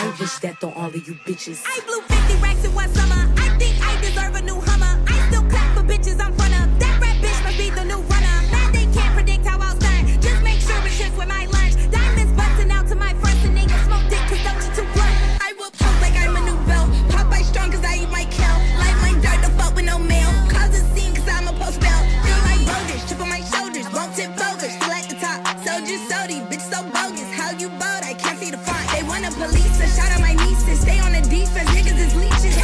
I wish that on all of you bitches. I blew 50 racks in one summer. I think I deserve a new Hummer. I still clap for bitches I'm front of. That rap bitch must be the new runner. Now they can't predict how I'll done. Just make sure it shifts with my lunch. Diamonds busting out to my friends and niggas smoke dick cause don't you too blunt. I will pose like I'm a new bell. Popeye strong cause I eat my kill. Like mine dark to fuck with no mail. Cause a scene cause I'm a post bell. Feel like bogus, chip on my shoulders. Won't tip bogus, still at the top. So just bitch so bogus. How you bogus? nieces. Shout out my nieces. Stay on the defense. Niggas is leeches.